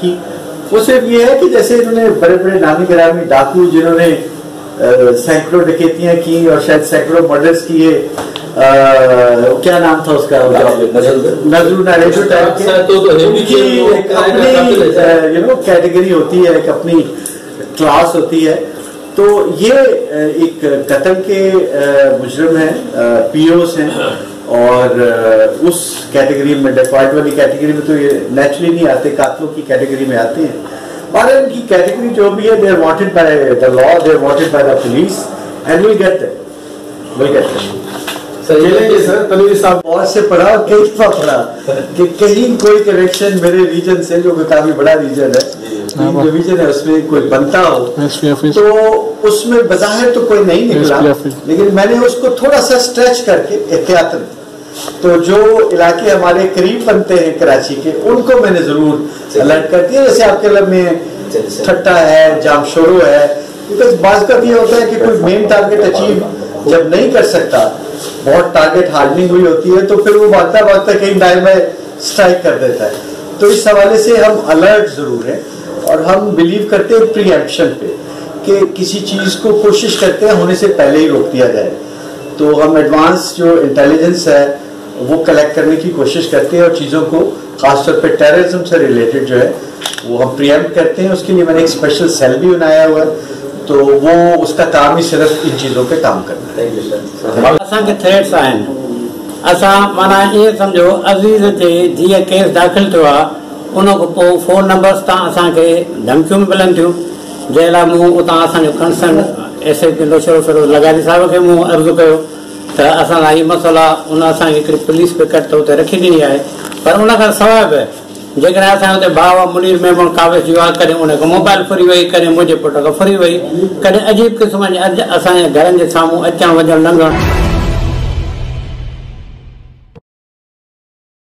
کی۔ وہ صرف یہ ہے کہ جیسے انہوں نے بڑے بڑے نامی گرامی ڈاکو جنہوں نے سینکڑوں ڈکیتیاں کی اور شاید سینکڑوں مرڈرز کیے کیا نام تھا اس کا؟ نظر ناریجو ٹائپ ایک اپنی کیٹیگری ہوتی ہے ایک اپنی کلاس ہوتی ہے۔ تو یہ ایک قتل کے مجرم ہیں پی اوز ہیں۔ اور اس کیٹیگری میں ڈیفالٹ والی کیٹیگری میں تو یہ نیچرلی نہیں آتے قاتلوں کی کیٹیگری میں آتے ہیں۔ اور ان کی کیٹیگری جو بھی ہے they are wanted by the law they are wanted by the police and we get we get them بہت سے پڑھا اور کئی دفعہ پڑھا کہ کہیں کوئی کریکشن میرے ریجن سے جو کہ کافی بڑا ریجن ہے ڈویژن ہے اس میں کوئی بنتا ہو تو اس میں بظاہر تو کوئی نہیں نکلا۔ لیکن میں نے اس کو تھوڑا سا سٹریچ کر کے احتیاطن تو جو علاقے ہمارے قریب بنتے ہیں کراچی کے ان کو میں نے ضرور الرٹ کر دیا۔ جیسے آپ کے لب میں ٹھٹا ہے جام شورو ہے بیکاز بعض کا یہ ہوتا ہے کہ کوئی مین ٹارگیٹ اچیو جب نہیں کر سکتا بہت ٹارگیٹ ہارڈنگ ہوئی ہوتی ہے تو پھر وہ بھاگتا بھاگتا کہیں دائر میں سٹرائک کر دیتا ہے۔ تو اس حوالے سے ہم الرٹ ضرور ہیں اور ہم بلیو کرتے ہیں پری ایکشن پہ کہ کسی چیز کو کوشش کرتے ہیں ہونے سے پہلے ہی روک دیا جائے۔ تو ہم ایڈوانس جو انٹیلیجنس ہے وہ کلیکٹ کرنے کی کوشش کرتے ہیں اور چیزوں کو خاص طور پہ ٹیررزم سے ریلیٹڈ جو ہے وہ ہم پریمپٹ کرتے ہیں اس کے لیے میں نے ایک اسپیشل سیل بھی بنایا ہوا ہے۔ تو وہ اس کا کام ہی صرف ان چیزوں پہ کام کرنا ہے۔ اساں کے تھریٹس آئیں اساں مانا یہ سمجھو عزیز تھے جی کیس داخل تھوا ان کو پو فون نمبرز تا اساں کے دھمکیوں میں ملن تھیوں۔ جے لا مو اتا اساں ايس ايڇ لوشرو سرو لگهاري صاحب کي مون عرض ڪيو ته اسان سان هيءَ هيءُ ان اسان کي هڪڙي پوليس پڪٽ ته هتي رکي ڏني آهي. پر ان کان سواءِ به جيڪڏهن اسان جي هتي ڀاءُ منير مهمان آهي ڪڏهن ان کي موبائل فري وئي ڪڏهن منهنجي پٽ کان فري وئي ڪڏهن عجيب قسم جي گهرن جي سامهون اچڻ وڃڻ لنگهڻ.